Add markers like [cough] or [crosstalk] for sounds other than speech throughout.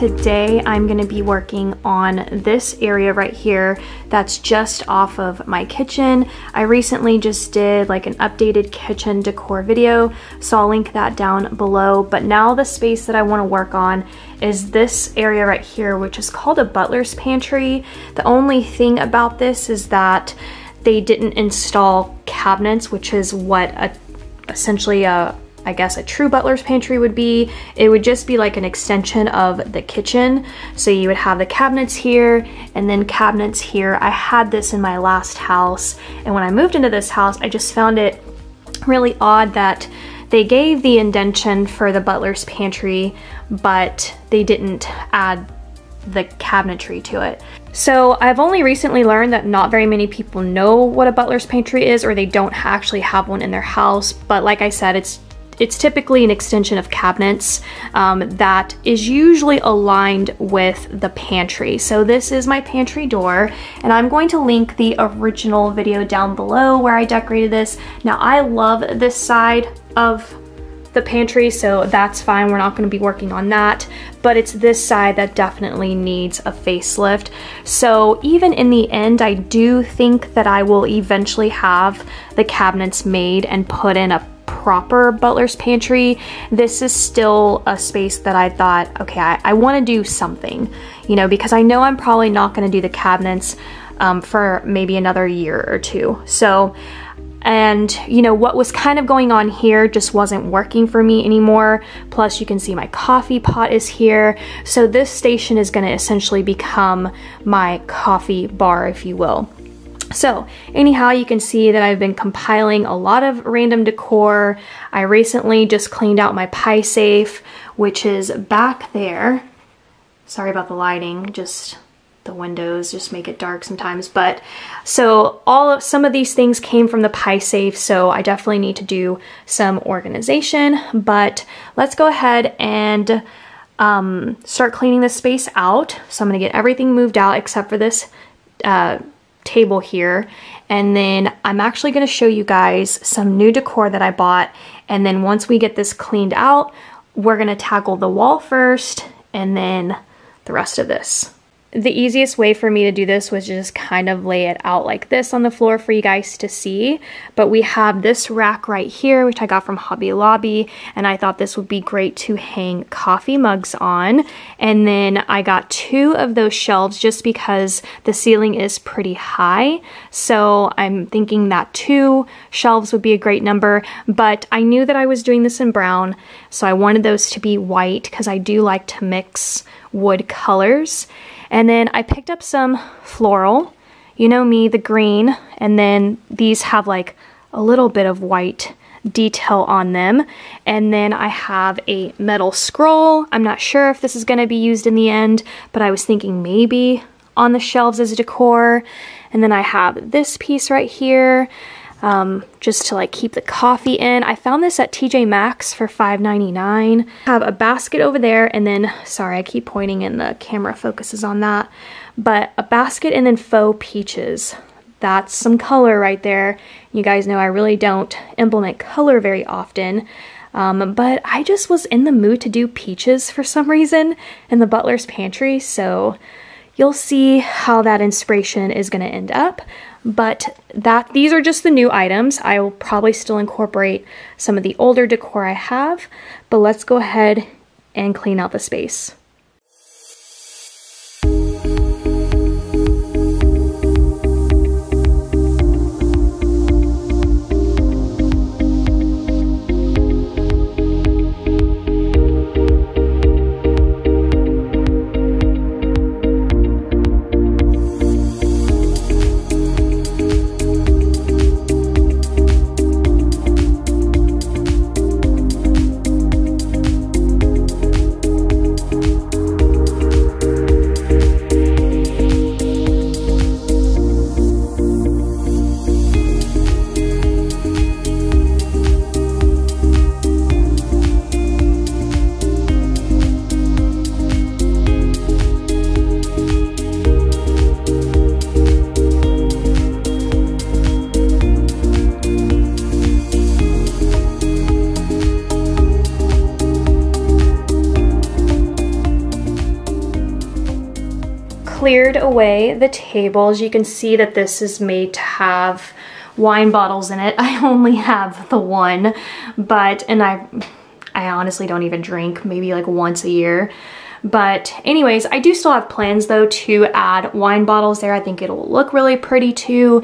Today I'm going to be working on this area right here that's just off of my kitchen. I recently just did like an updated kitchen decor video, so I'll link that down below. But now the space that I want to work on is this area right here, which is called a butler's pantry. The only thing about this is that they didn't install cabinets, which is what a, essentially a I guess a true butler's pantry would be. It would just be like an extension of the kitchen. So you would have the cabinets here and then cabinets here. I had this in my last house and when I moved into this house, I just found it really odd that they gave the indention for the butler's pantry, but they didn't add the cabinetry to it. So I've only recently learned that not very many people know what a butler's pantry is or they don't actually have one in their house. But like I said, it's it's typically an extension of cabinets um, that is usually aligned with the pantry. So this is my pantry door and I'm going to link the original video down below where I decorated this. Now I love this side of the pantry, so that's fine. We're not gonna be working on that, but it's this side that definitely needs a facelift. So even in the end, I do think that I will eventually have the cabinets made and put in a proper butler's pantry, this is still a space that I thought, okay, I, I want to do something, you know, because I know I'm probably not going to do the cabinets um, for maybe another year or two. So, and you know, what was kind of going on here just wasn't working for me anymore. Plus, you can see my coffee pot is here. So, this station is going to essentially become my coffee bar, if you will. So anyhow, you can see that I've been compiling a lot of random decor. I recently just cleaned out my pie safe, which is back there. Sorry about the lighting, just the windows just make it dark sometimes. But so all of some of these things came from the pie safe, so I definitely need to do some organization. But let's go ahead and um, start cleaning this space out. So I'm gonna get everything moved out except for this uh, table here. And then I'm actually gonna show you guys some new decor that I bought. And then once we get this cleaned out, we're gonna tackle the wall first and then the rest of this. The easiest way for me to do this was just kind of lay it out like this on the floor for you guys to see. But we have this rack right here, which I got from Hobby Lobby, and I thought this would be great to hang coffee mugs on. And then I got two of those shelves just because the ceiling is pretty high. So I'm thinking that two shelves would be a great number, but I knew that I was doing this in brown, so I wanted those to be white because I do like to mix wood colors. And then I picked up some floral, you know me, the green, and then these have like a little bit of white detail on them. And then I have a metal scroll. I'm not sure if this is gonna be used in the end, but I was thinking maybe on the shelves as decor. And then I have this piece right here um, just to like keep the coffee in. I found this at TJ Maxx for $5.99. Have a basket over there and then, sorry, I keep pointing and the camera focuses on that, but a basket and then faux peaches. That's some color right there. You guys know I really don't implement color very often. Um, but I just was in the mood to do peaches for some reason in the butler's pantry, so you'll see how that inspiration is going to end up but that these are just the new items. I will probably still incorporate some of the older decor I have, but let's go ahead and clean out the space. Cleared away the tables. You can see that this is made to have wine bottles in it. [laughs] I only have the one, but, and I, I honestly don't even drink maybe like once a year. But anyways, I do still have plans though to add wine bottles there. I think it'll look really pretty too.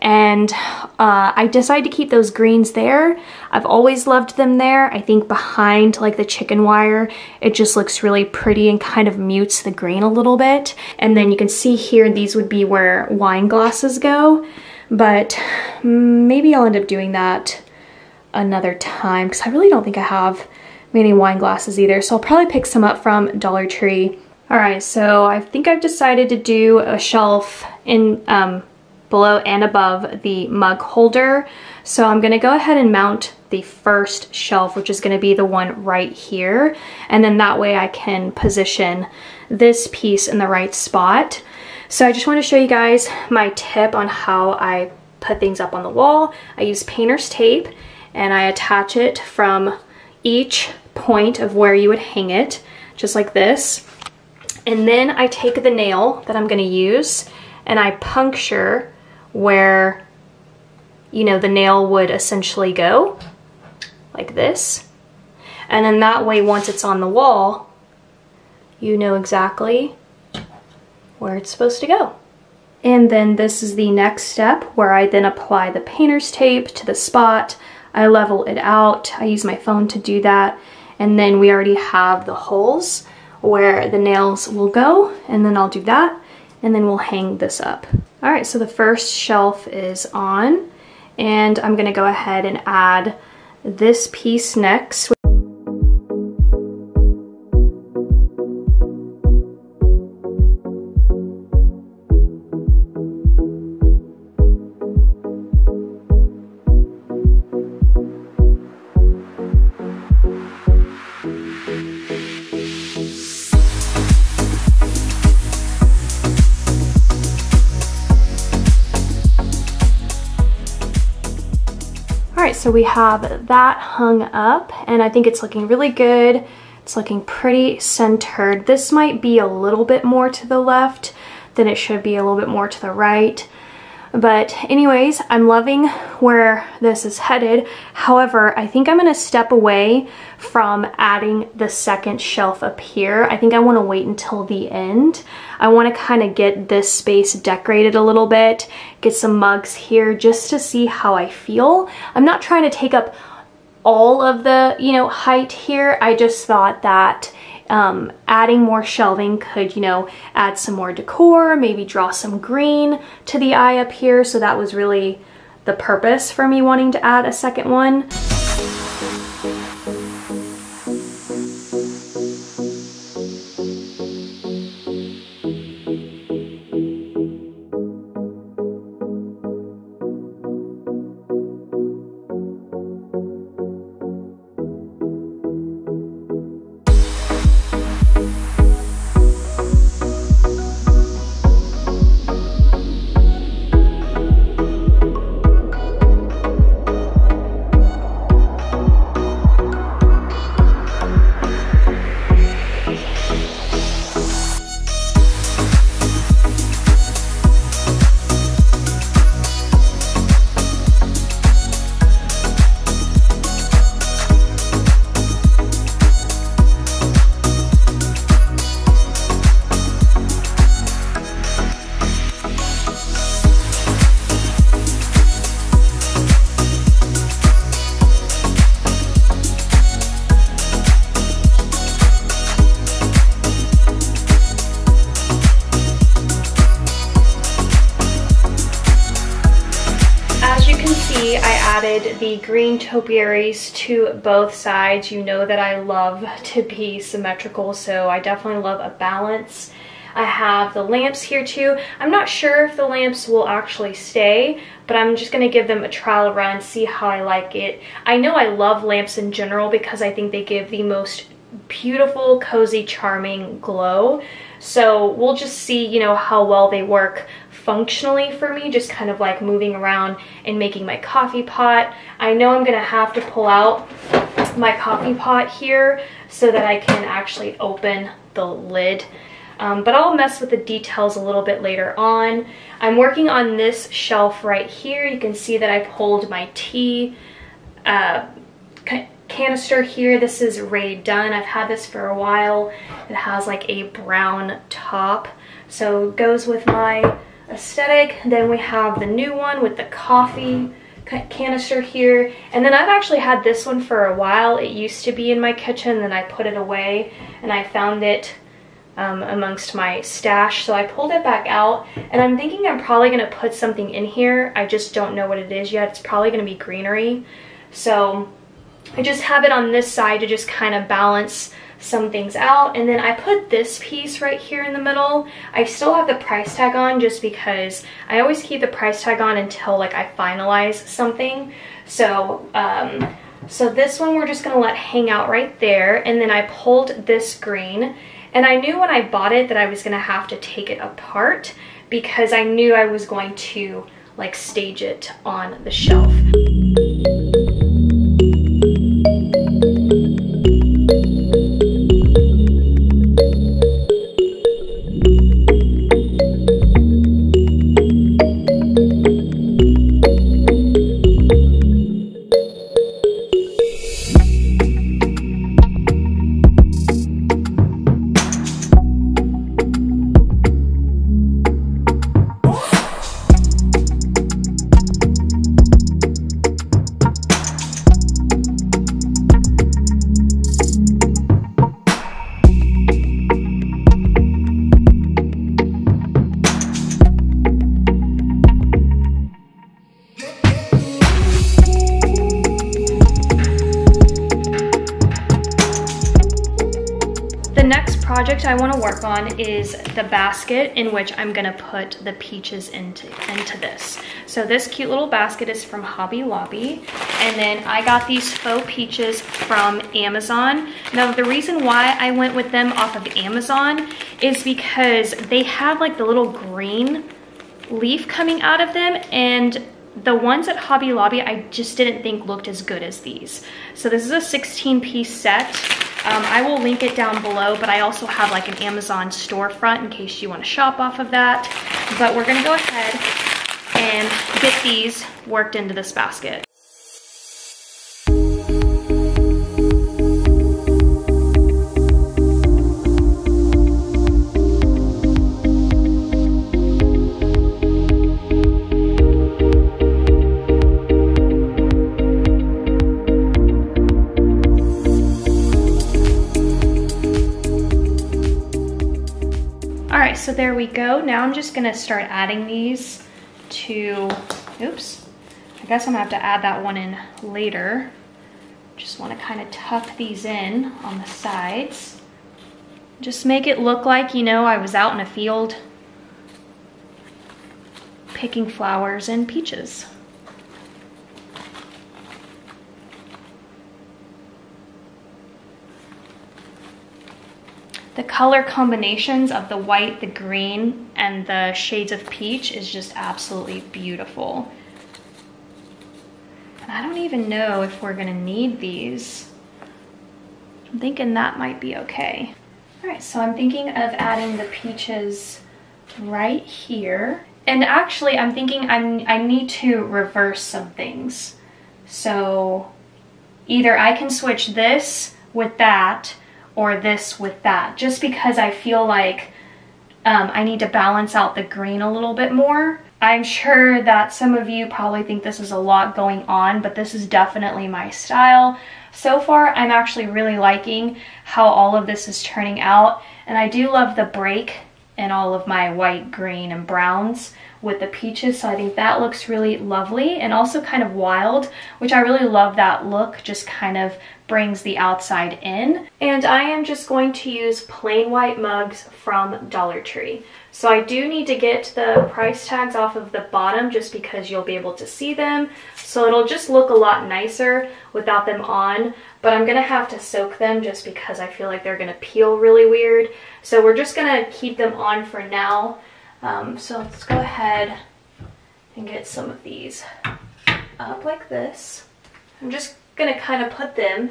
And uh, I decided to keep those greens there. I've always loved them there. I think behind like the chicken wire, it just looks really pretty and kind of mutes the green a little bit. And then you can see here, these would be where wine glasses go. But maybe I'll end up doing that another time because I really don't think I have many wine glasses either. So I'll probably pick some up from Dollar Tree. All right, so I think I've decided to do a shelf in um, below and above the mug holder. So I'm gonna go ahead and mount the first shelf, which is gonna be the one right here. And then that way I can position this piece in the right spot. So I just wanna show you guys my tip on how I put things up on the wall. I use painter's tape and I attach it from each point of where you would hang it, just like this. And then I take the nail that I'm gonna use and I puncture where, you know, the nail would essentially go, like this. And then that way, once it's on the wall, you know exactly where it's supposed to go. And then this is the next step where I then apply the painter's tape to the spot. I level it out. I use my phone to do that. And then we already have the holes where the nails will go. And then I'll do that. And then we'll hang this up. All right, so the first shelf is on. And I'm gonna go ahead and add this piece next. So we have that hung up and I think it's looking really good. It's looking pretty centered. This might be a little bit more to the left than it should be a little bit more to the right. But anyways, I'm loving where this is headed. However, I think I'm gonna step away from adding the second shelf up here. I think I wanna wait until the end. I wanna kinda get this space decorated a little bit, get some mugs here just to see how I feel. I'm not trying to take up all of the, you know, height here. I just thought that um, adding more shelving could, you know, add some more decor, maybe draw some green to the eye up here. So that was really the purpose for me wanting to add a second one. Added the green topiaries to both sides. You know that I love to be symmetrical, so I definitely love a balance. I have the lamps here too. I'm not sure if the lamps will actually stay, but I'm just gonna give them a trial run, see how I like it. I know I love lamps in general because I think they give the most beautiful, cozy, charming glow. So we'll just see, you know, how well they work functionally for me, just kind of like moving around and making my coffee pot. I know I'm gonna have to pull out my coffee pot here so that I can actually open the lid. Um, but I'll mess with the details a little bit later on. I'm working on this shelf right here. You can see that I pulled my tea uh, canister here. This is Rae Dunn. I've had this for a while. It has like a brown top. So goes with my aesthetic. Then we have the new one with the coffee canister here. And then I've actually had this one for a while. It used to be in my kitchen, then I put it away and I found it um, amongst my stash. So I pulled it back out and I'm thinking I'm probably gonna put something in here. I just don't know what it is yet. It's probably gonna be greenery. So I just have it on this side to just kind of balance some things out. And then I put this piece right here in the middle. I still have the price tag on just because I always keep the price tag on until like I finalize something. So, um, so this one we're just gonna let hang out right there. And then I pulled this green and I knew when I bought it that I was gonna have to take it apart because I knew I was going to like stage it on the shelf. Project I want to work on is the basket in which I'm to put the peaches into, into this. So this cute little basket is from Hobby Lobby. And then I got these faux peaches from Amazon. Now the reason why I went with them off of Amazon is because they have like the little green leaf coming out of them and the ones at Hobby Lobby I just didn't think looked as good as these. So this is a 16 piece set. Um, I will link it down below, but I also have like an Amazon storefront in case you want to shop off of that. But we're going to go ahead and get these worked into this basket. There we go. Now I'm just gonna start adding these to, oops, I guess I'm gonna have to add that one in later. Just wanna kind of tuck these in on the sides. Just make it look like, you know, I was out in a field picking flowers and peaches. The color combinations of the white, the green, and the shades of peach is just absolutely beautiful. And I don't even know if we're gonna need these. I'm thinking that might be okay. All right, so I'm thinking of adding the peaches right here. And actually, I'm thinking I'm, I need to reverse some things. So either I can switch this with that, or this with that, just because I feel like um, I need to balance out the green a little bit more. I'm sure that some of you probably think this is a lot going on, but this is definitely my style. So far, I'm actually really liking how all of this is turning out, and I do love the break in all of my white, green, and browns with the peaches. So I think that looks really lovely and also kind of wild, which I really love that look, just kind of brings the outside in. And I am just going to use plain white mugs from Dollar Tree. So I do need to get the price tags off of the bottom just because you'll be able to see them. So it'll just look a lot nicer without them on, but I'm gonna have to soak them just because I feel like they're gonna peel really weird. So we're just gonna keep them on for now. Um, so let's go ahead and get some of these up like this. I'm just gonna kind of put them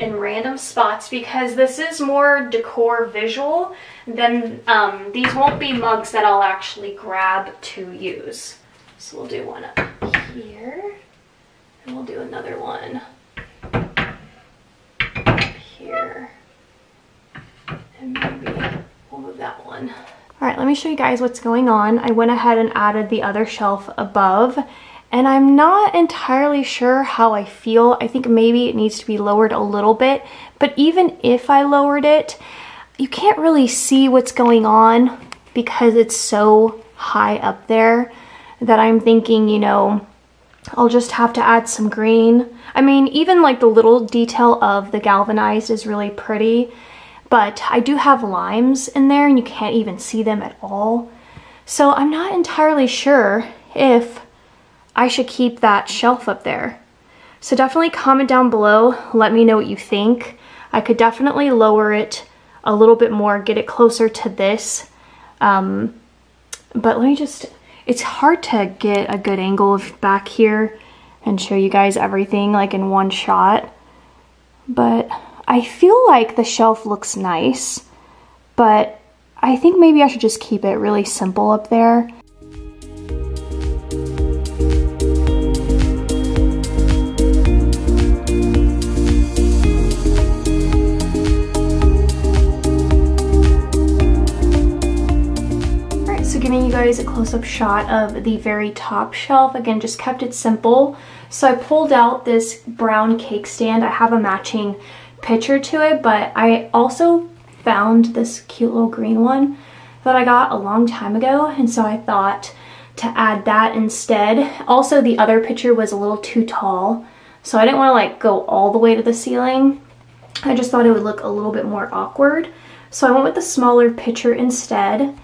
in random spots because this is more decor visual then um, these won't be mugs that I'll actually grab to use. So we'll do one up here and we'll do another one up here and maybe we'll move that one. All right, let me show you guys what's going on. I went ahead and added the other shelf above and I'm not entirely sure how I feel. I think maybe it needs to be lowered a little bit, but even if I lowered it, you can't really see what's going on because it's so high up there that I'm thinking, you know, I'll just have to add some green. I mean, even like the little detail of the galvanized is really pretty, but I do have limes in there and you can't even see them at all. So I'm not entirely sure if I should keep that shelf up there. So definitely comment down below, let me know what you think. I could definitely lower it a little bit more, get it closer to this. Um, but let me just, it's hard to get a good angle of back here and show you guys everything like in one shot. But I feel like the shelf looks nice, but I think maybe I should just keep it really simple up there. All right, so giving you guys a close-up shot of the very top shelf. Again, just kept it simple. So I pulled out this brown cake stand. I have a matching picture to it, but I also found this cute little green one that I got a long time ago. And so I thought to add that instead. Also, the other picture was a little too tall. So I didn't want to like go all the way to the ceiling. I just thought it would look a little bit more awkward. So I went with the smaller picture instead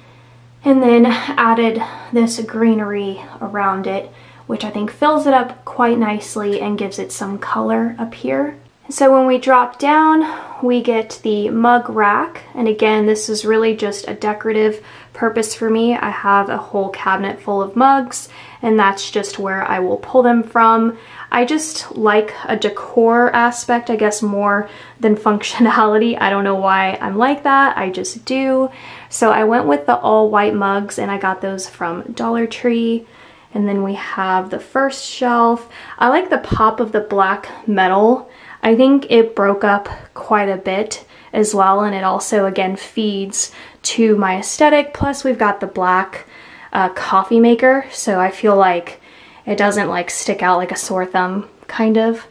and then added this greenery around it which I think fills it up quite nicely and gives it some color up here. So when we drop down, we get the mug rack. And again, this is really just a decorative purpose for me. I have a whole cabinet full of mugs and that's just where I will pull them from. I just like a decor aspect, I guess more than [laughs] functionality. I don't know why I'm like that, I just do. So I went with the all white mugs and I got those from Dollar Tree. And then we have the first shelf. I like the pop of the black metal. I think it broke up quite a bit as well and it also again feeds to my aesthetic. Plus we've got the black uh, coffee maker so I feel like it doesn't like stick out like a sore thumb kind of.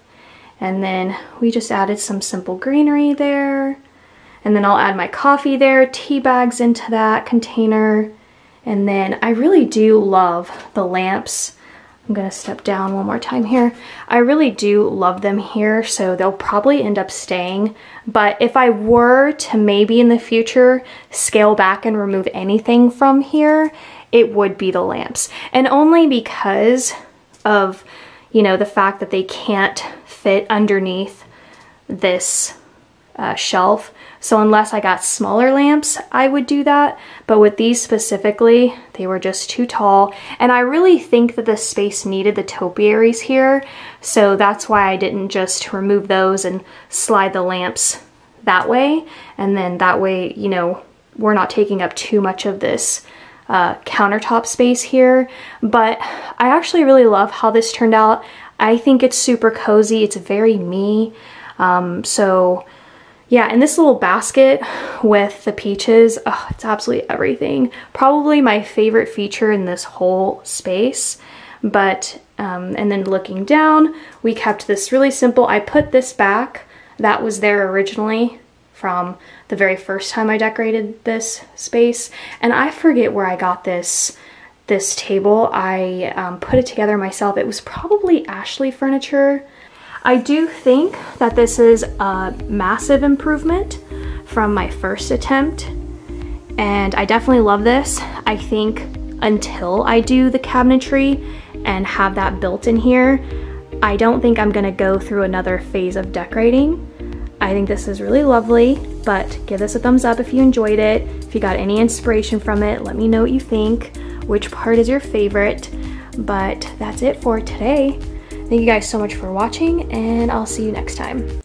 And then we just added some simple greenery there. And then I'll add my coffee there, tea bags into that container. And then I really do love the lamps. I'm gonna step down one more time here. I really do love them here, so they'll probably end up staying. But if I were to maybe in the future scale back and remove anything from here, it would be the lamps. And only because of, you know, the fact that they can't fit underneath this uh, shelf. So unless I got smaller lamps, I would do that. But with these specifically, they were just too tall. And I really think that the space needed the topiaries here. So that's why I didn't just remove those and slide the lamps that way. And then that way, you know, we're not taking up too much of this uh, countertop space here. But I actually really love how this turned out. I think it's super cozy. It's very me. Um, so yeah, and this little basket with the peaches, oh, it's absolutely everything. Probably my favorite feature in this whole space. But, um, and then looking down, we kept this really simple. I put this back. That was there originally from the very first time I decorated this space. And I forget where I got this this table. I um, put it together myself. It was probably Ashley Furniture. I do think that this is a massive improvement from my first attempt and I definitely love this. I think until I do the cabinetry and have that built in here, I don't think I'm gonna go through another phase of decorating. I think this is really lovely, but give this a thumbs up if you enjoyed it. If you got any inspiration from it, let me know what you think, which part is your favorite. But that's it for today. Thank you guys so much for watching and I'll see you next time.